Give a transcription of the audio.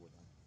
with them.